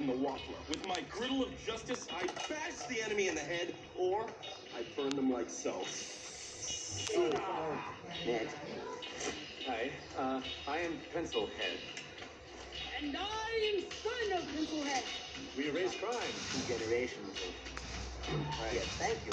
am the Waffler. With my griddle of justice, I bash the enemy in the head, or I burn them like so. Next. Hi, uh, I am Pencilhead. And I am son of Pencilhead. We erase crime. Two generations of. Right. Yes, thank you.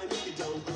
time if you don't